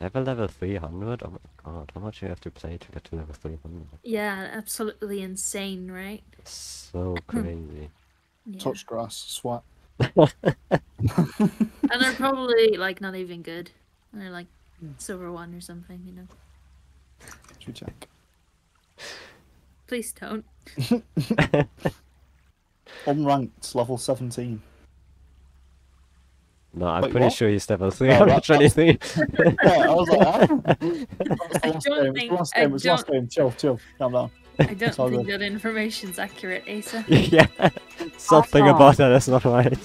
Level level 300? Oh my god, how much do you have to play to get to level 300? Yeah, absolutely insane, right? So crazy. Yeah. Touch grass, sweat. And they're probably like not even good. They're like hmm. silver one or something, you know. Should we check? Please don't. Unranked, level 17. No, I'm Wait, pretty what? sure he's level Oh, that- 323. yeah, I was like, ah. That was the last don't was think- the last I game, it was the last game. Chill, chill, calm down. I don't think good. that information's accurate, Asa. yeah, something Awesome. about that is not right.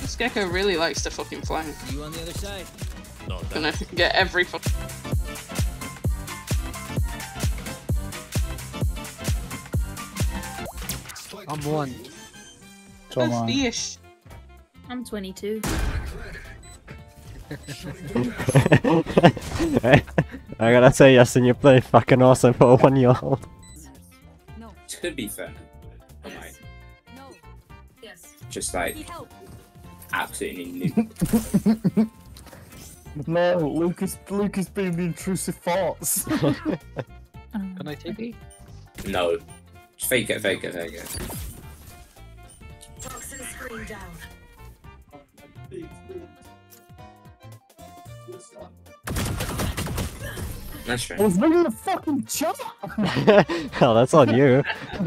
This gecko really likes to fucking flank. You on the other side? No, Gonna get every fucking. I'm one. Chill, man. I'm 22. I gotta say, Justin, you play fucking awesome for a one year old. No. To be fair, I might No. Yes. just like absolutely new. No, Lucas, Lucas being the intrusive thoughts. Can I um, take it? no, just fake it, fake it, fake it. Toxic screen down. That's right. I was reading the fucking chat. oh, that's on you.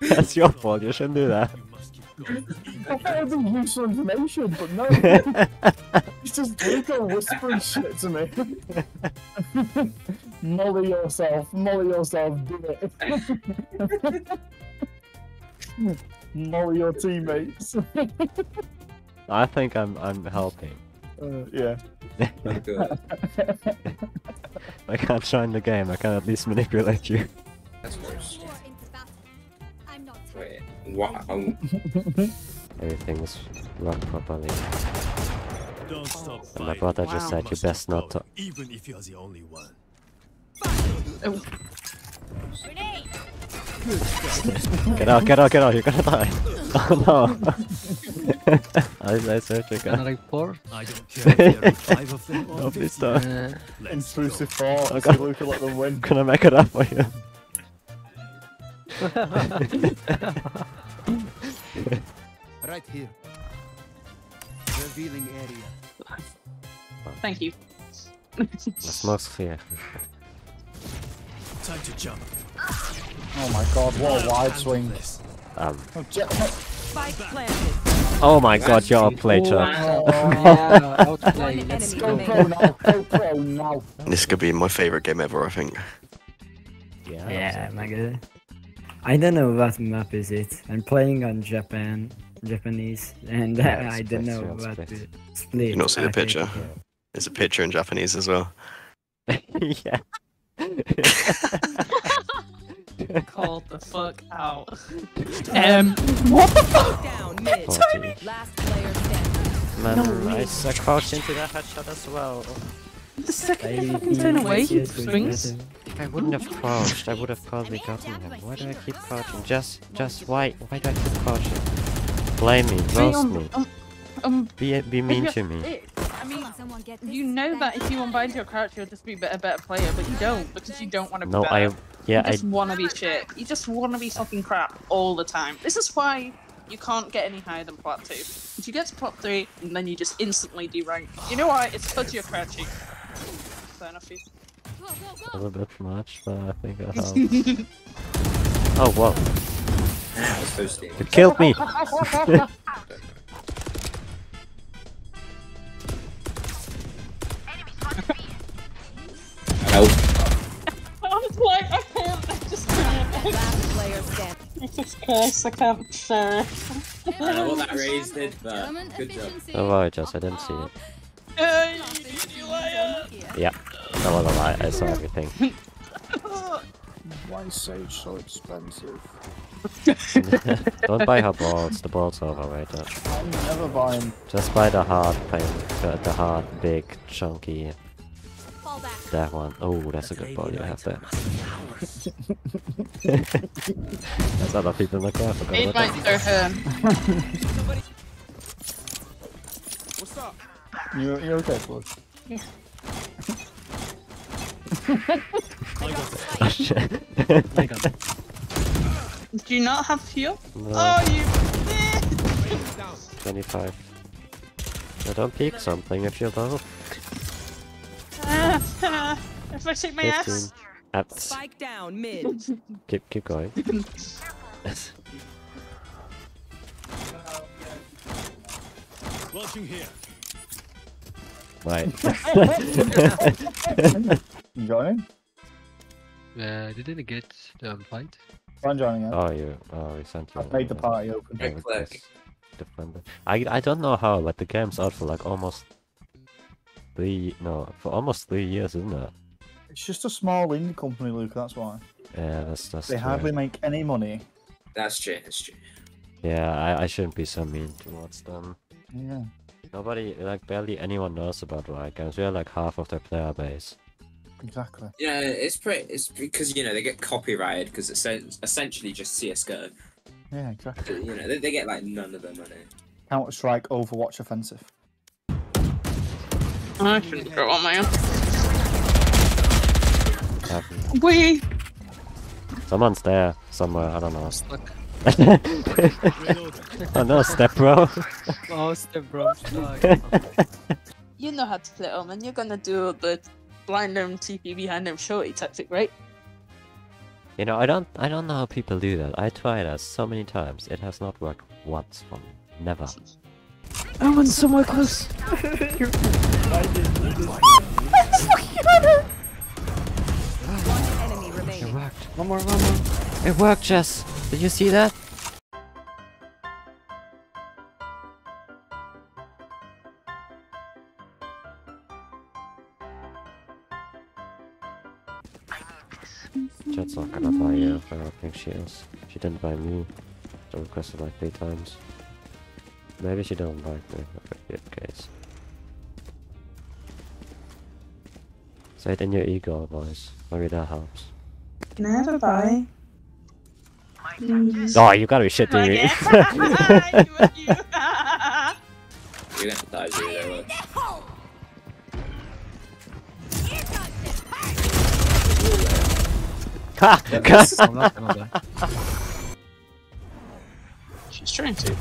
that's your fault, you shouldn't do that. I thought it was useful information, but no. it's just Luca whispering shit to me. Molly yourself, molly yourself, do it. molly your teammates. I think I'm I'm helping. Uh, yeah. Good. I can't join the game, I can at least manipulate you. That's worse. War into battle. I'm not. Wait, what? Oh, Everything's run properly. Don't stop And my brother just said you best not to. even if you're the only one. Grenade. Get out, get out, get out, you're gonna die. Oh no. I, I swear to Can I report? I don't care if there are five of them or No, please 50. don't. Uh, Let's Intrusive go. thoughts. Okay. Luca let them win. Gonna make it up for you. Right here. Revealing area. Thank you. The smoke's clear. Time to jump. Oh my god, what a wide swing. Um. Oh, jet- Spike planted. Oh my god, you're a play chat. yeah, outplay. One Let's go. Go pro now, go pro now. This could be my favorite game ever, I think. Yeah. Yeah, my god. I don't know what map is it. I'm playing on Japan, Japanese, and Yeah, I don't know what split. to split. You not see the picture? There's a picture in Japanese as well. yeah. Called the fuck out. Um, what the fuck? Down mid. Forty. Last player standing. Man, I suck crouched into that headshot as well. The second Maybe they fucking turn away, he get swings. If I wouldn't have crouched, I would have probably gotten him. Why do I keep crouching? Just, just why? Why do I keep crouching? Blame me, roast me, Um, um, be be mean to me. It, I mean, Someone get you know that if you unbind your character, you'll just be a better, better player, but you don't because you don't want to be No, better. I, yeah, you I, just want to be shit. You just want to be fucking crap all the time. This is why you can't get any higher than plat 2. If you get to plat 3, and then you just instantly derank. You know why? It's because you're crouching. Fair enough. Heath. Go, go, a little bit much, but I think it helps. oh, whoa. that's so steamy. Killed me! can't. Last player standing. Jesus Christ, I can't share. I don't know what that Raze did, but good job. Oh, wow, Jess, I didn't see it. Hey, you liar. Yeah, I wasn't lie, I saw everything. Why is Sage so expensive? Don't buy her balls, the balls are overrated. I'm never buying. Just buy the hard thing, the, the hard, big, chunky, Fall back. That one. Oh, that's a good body. I have there. that's other people in the car. I forgot Aid about might that. throw. What's up? You, you're okay, Floyd? Oh shit. I got it. Do you not have heal? No. Oh, you. 25. I don't peek something if you're low. If I take my 15. ass. At, Spike down mid. keep, keep going. Watching here. Right. You joining? Uh, didn't get the fight. I'm joining it. oh, you. Oh, we sent you. I've made the party open. Yeah, Right click. just defended. I I don't know how, but the game's out for like almost three no for almost three years, isn't it? It's just a small indie company, Luke. That's why Yeah, that's that's. they true. hardly make any money. That's true. That's true. Yeah, I I shouldn't be so mean towards them. Yeah. Nobody like barely anyone knows about Riot Games. We're like half of their player base. Exactly. Yeah, it's pretty. It's because you know they get copyrighted because it's essentially just CS:GO. Yeah, exactly. You know they, they get like none of the money. Counter Strike, Overwatch, offensive. I shouldn't throw on my own. Happen. Wee! Someone's there somewhere. I don't know. Stuck. oh no, step bro. Oh, step bro. You know how to play Omen. You're gonna do the blind them TP behind them shorty tactic, right? You know, I don't, I don't know how people do that. I tried that so many times. It has not worked once for me. Never. I went somewhere close. One One more, one more. It worked, Jess. Did you see that? Jett's not gonna buy you. I don't think she is. She didn't buy me. She requested like three times. Maybe she don't like me. That could be the case. Say it in your ego voice. Maybe that helps. Never buy. Oh, you gotta be shitting me. You're gonna die zero. Look. Ha! I'm not gonna die. She's trying to.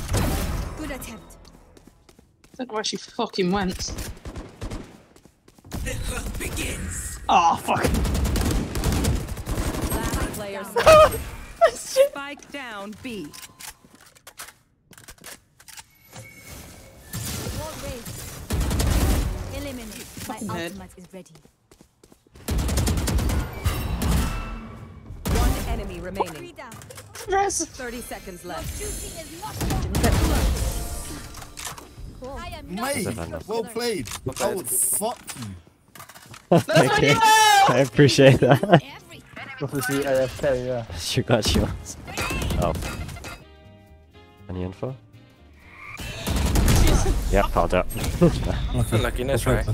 Good attempt. Look where she fucking went. Oh fuck. Last. Spike down B. Eliminate. My Fucking ultimate is ready. One enemy remaining. Res. 30 seconds left. Mate, Savannah. well played. I would fuck you. Thank you. I appreciate that. Go for the AFK, yeah. you got yours. Oh. Any info? Yep, powered up. Luckiness, right?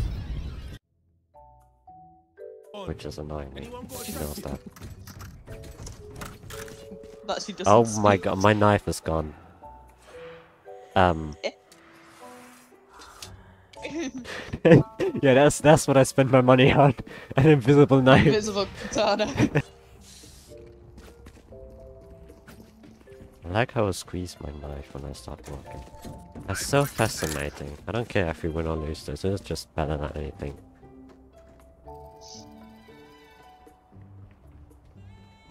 Which is annoying me. She knows that. That she doesn't Oh my speak. god, my knife is gone. Um. yeah, that's that's what I spent my money on. An invisible knife. Invisible katana. I like how I squeeze my knife when I start walking. That's so fascinating. I don't care if we win or lose this, it's just better than anything.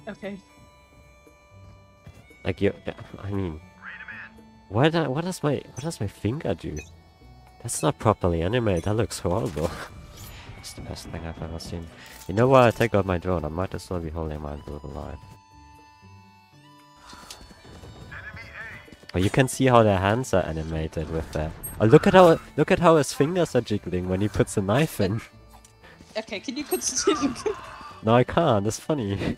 okay. Like you, I mean, what do- what does my what does my finger do? That's not properly animated. That looks horrible. It's the best thing I've ever seen. You know what? I take out my drone. I might as well be holding my drone alive. Oh, you can see how their hands are animated with that. Oh, look at how look at how his fingers are jiggling when he puts a knife in. Okay, can you continue? No, I can't. It's funny.